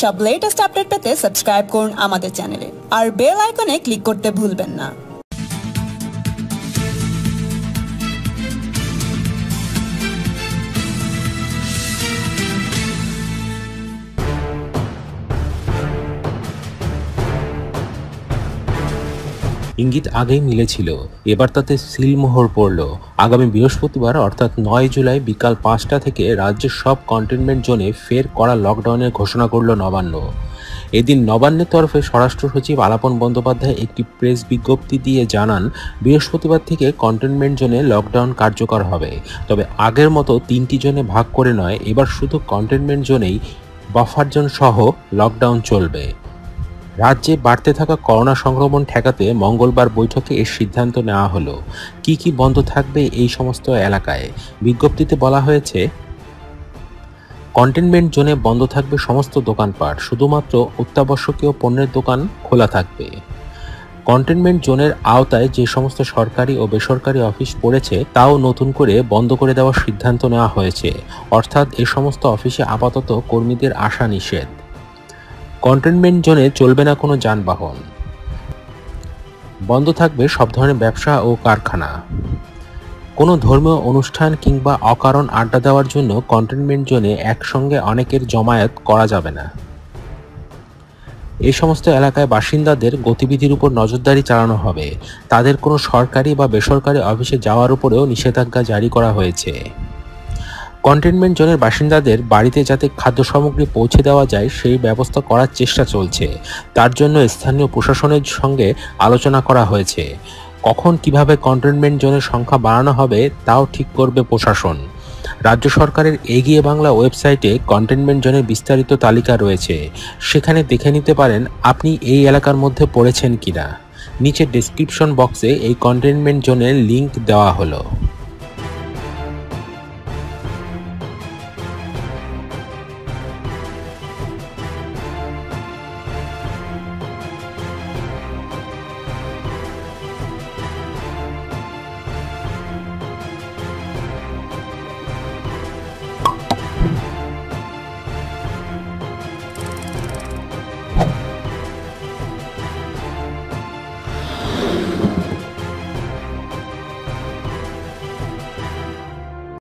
সব latest update পেতে subscribe করুন আমাদের চ্যানেলে আর বেল আইকনে ক্লিক করতে ভুলবেন না। ইঙ্গিত আগেই মিলেছিল। এবার তাতে সিলমোহর পড়ল। আগামী বৃহস্পতিবার, অর্থাৎ নয় জুলাই বিকাল পাঁচটা থেকে রাজ্যের সব কন্টেনমেন্ট জোনে ফের করা লকডাউনের ঘোষণা করল নবান্ন। এদিন নবান্নের তরফে স্বরাষ্ট্র সচিব আলাপন বন্দ্যোপাধ্যায় একটি প্রেস বিজ্ঞপ্তি দিয়ে জানান, বৃহস্পতিবার থেকে কন্টেনমেন্ট জোনে লকডাউন কার্যকর হবে। তবে আগের মতো তিনটি জোনে ভাগ করে নয়, এবার শুধু কন্টেনমেন্ট জোনেই বাফার জোন সহ লকডাউন চলবে। রাজ্যে বাড়তে থাকা করোনা সংক্রমণ ঠেকাতে মঙ্গলবার বৈঠকে এর সিদ্ধান্ত নেওয়া হলো। কি কি বন্ধ থাকবে এই সমস্ত এলাকায়? বিজ্ঞপ্তিতে বলা হয়েছে, কন্টেনমেন্ট জোনে বন্ধ থাকবে সমস্ত দোকানপাট, শুধুমাত্র অত্যাবশ্যকীয় পণ্যের দোকান খোলা থাকবে। কন্টেনমেন্ট জোনের আওতায় যে সমস্ত সরকারি ও বেসরকারি অফিস পড়েছে, তাও নতুন করে বন্ধ করে দেওয়ার সিদ্ধান্ত নেওয়া হয়েছে। অর্থাৎ এ সমস্ত অফিসে আপাতত কর্মীদের আসা নিষেধ। কন্টেনমেন্ট জোনে চলবে না কোনো যানবাহন। বন্ধ থাকবে সব ধরনের ব্যবসা ও কারখানা। কোনো ধর্মীয় অনুষ্ঠান কিংবা অকারণ আড্ডা দেওয়ার জন্য কন্টেনমেন্ট জোনে একসঙ্গে অনেকের জমায়েত করা যাবে না। এই সমস্ত এলাকায় বাসিন্দাদের গতিবিধির উপর নজরদারি চালানো হবে। তাদের কোনো সরকারি বা বেসরকারি অফিসে যাওয়ার উপরেও নিষেধাজ্ঞা জারি করা হয়েছে। কন্টেনমেন্ট জোনের বাসিন্দাদের বাড়িতে যাতে খাদ্য সামগ্রী পৌঁছে দেওয়া যায়, সেই ব্যবস্থা করার চেষ্টা চলছে। তার জন্য স্থানীয় প্রশাসনের সঙ্গে আলোচনা করা হয়েছে। কখন কীভাবে কন্টেনমেন্ট জোনের সংখ্যা বাড়ানো হবে, তাও ঠিক করবে প্রশাসন। রাজ্য সরকারের এগিয়ে বাংলা ওয়েবসাইটে কন্টেনমেন্ট জোনের বিস্তারিত তালিকা রয়েছে। সেখানে দেখে নিতে পারেন, আপনি এই এলাকার মধ্যে পড়েছেন কিনা। নিচে ডেসক্রিপশন বক্সে এই কন্টেনমেন্ট জোনের লিংক দেওয়া হলো।